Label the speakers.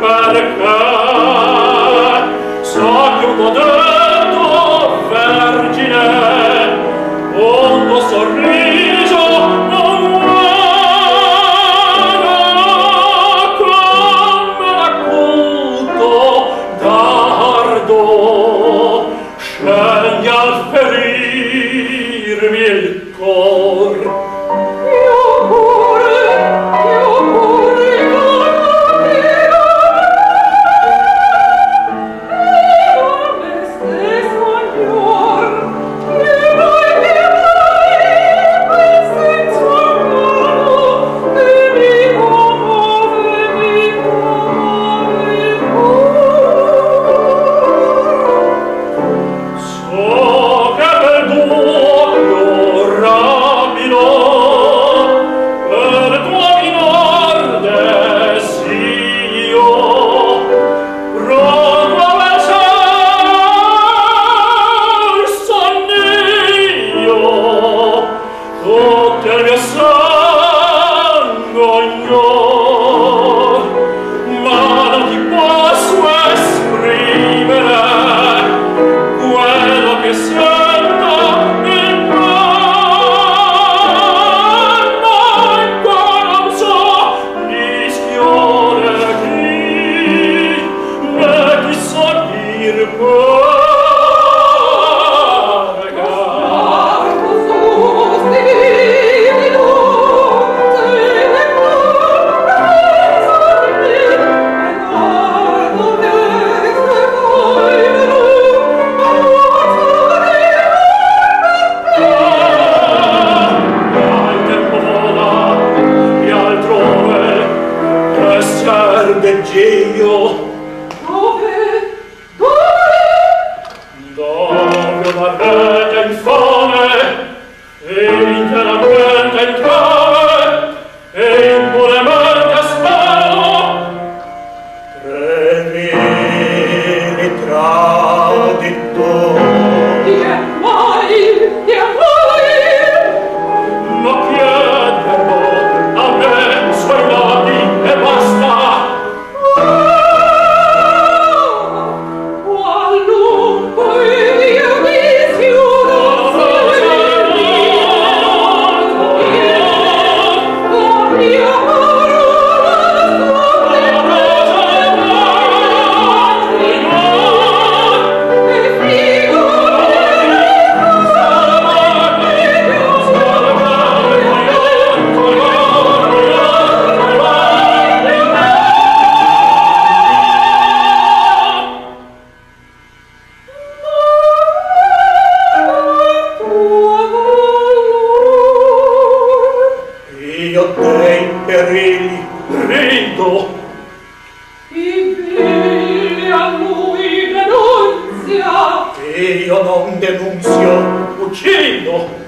Speaker 1: per ca sacro modello Jail. poveri credo
Speaker 2: Iberia a lui denunzia.
Speaker 1: Io non denunzio, uccido.